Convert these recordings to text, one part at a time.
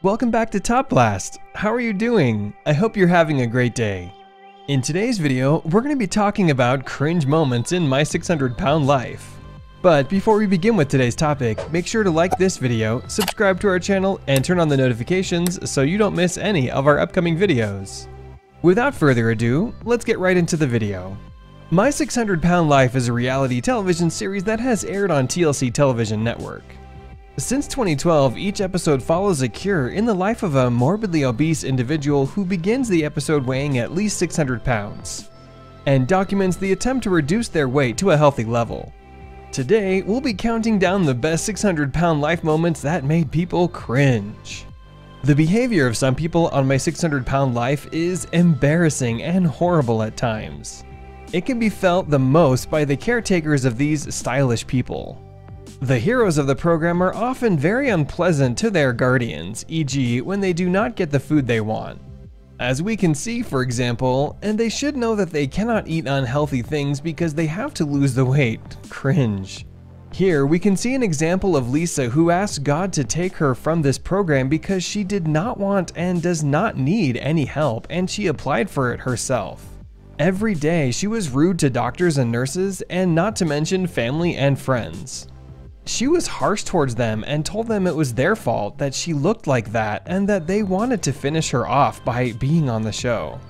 Welcome back to Top Blast. How are you doing? I hope you're having a great day. In today's video, we're going to be talking about cringe moments in my 600 pound life. But before we begin with today's topic, make sure to like this video, subscribe to our channel, and turn on the notifications so you don't miss any of our upcoming videos. Without further ado, let's get right into the video. My 600 Pound Life is a reality television series that has aired on TLC Television Network. Since 2012, each episode follows a cure in the life of a morbidly obese individual who begins the episode weighing at least 600 pounds, and documents the attempt to reduce their weight to a healthy level. Today, we'll be counting down the best 600 pound life moments that made people cringe. The behavior of some people on my 600 pound life is embarrassing and horrible at times. It can be felt the most by the caretakers of these stylish people. The heroes of the program are often very unpleasant to their guardians, e.g. when they do not get the food they want. As we can see, for example, and they should know that they cannot eat unhealthy things because they have to lose the weight. Cringe. Here, we can see an example of Lisa who asked God to take her from this program because she did not want and does not need any help, and she applied for it herself. Every day, she was rude to doctors and nurses, and not to mention family and friends. She was harsh towards them and told them it was their fault that she looked like that and that they wanted to finish her off by being on the show.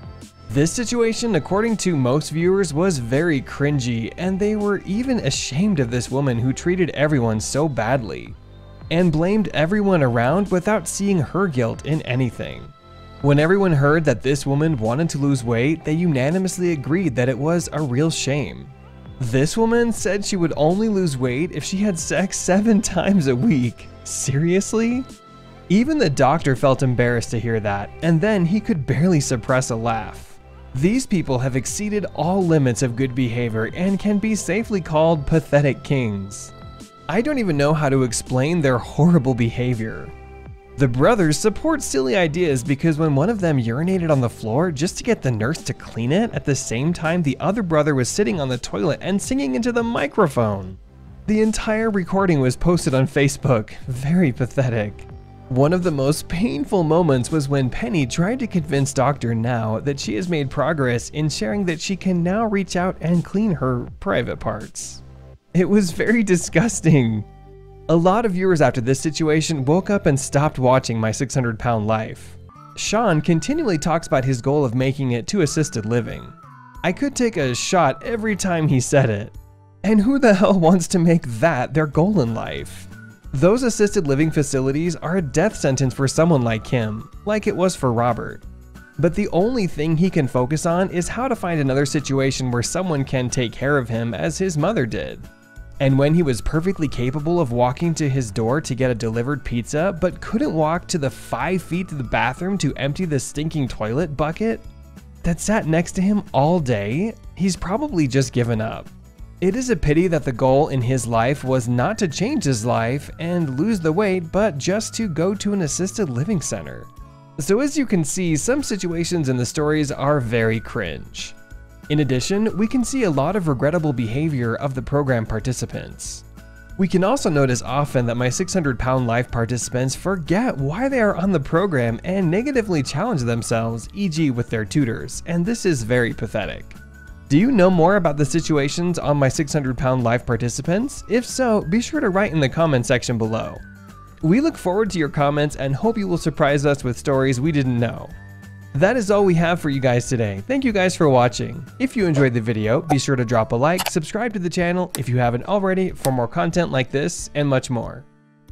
This situation, according to most viewers, was very cringy, and they were even ashamed of this woman who treated everyone so badly, and blamed everyone around without seeing her guilt in anything. When everyone heard that this woman wanted to lose weight, they unanimously agreed that it was a real shame. This woman said she would only lose weight if she had sex seven times a week. Seriously? Even the doctor felt embarrassed to hear that, and then he could barely suppress a laugh. These people have exceeded all limits of good behavior and can be safely called pathetic kings. I don't even know how to explain their horrible behavior. The brothers support silly ideas because when one of them urinated on the floor just to get the nurse to clean it, at the same time the other brother was sitting on the toilet and singing into the microphone. The entire recording was posted on Facebook. Very pathetic. One of the most painful moments was when Penny tried to convince Dr. Now that she has made progress in sharing that she can now reach out and clean her private parts. It was very disgusting. A lot of viewers after this situation woke up and stopped watching My 600 Pound Life. Sean continually talks about his goal of making it to assisted living. I could take a shot every time he said it. And who the hell wants to make that their goal in life? Those assisted living facilities are a death sentence for someone like him, like it was for Robert. But the only thing he can focus on is how to find another situation where someone can take care of him as his mother did. And when he was perfectly capable of walking to his door to get a delivered pizza, but couldn't walk to the 5 feet to the bathroom to empty the stinking toilet bucket that sat next to him all day, he's probably just given up. It is a pity that the goal in his life was not to change his life and lose the weight, but just to go to an assisted living center. So as you can see, some situations in the stories are very cringe. In addition, we can see a lot of regrettable behavior of the program participants. We can also notice often that my 600 pound life participants forget why they are on the program and negatively challenge themselves, e.g., with their tutors, and this is very pathetic. Do you know more about the situations on my 600 pound life participants? If so, be sure to write in the comment section below. We look forward to your comments and hope you will surprise us with stories we didn't know. That is all we have for you guys today. Thank you guys for watching. If you enjoyed the video, be sure to drop a like, subscribe to the channel if you haven't already for more content like this and much more.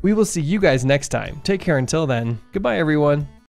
We will see you guys next time. Take care until then. Goodbye everyone.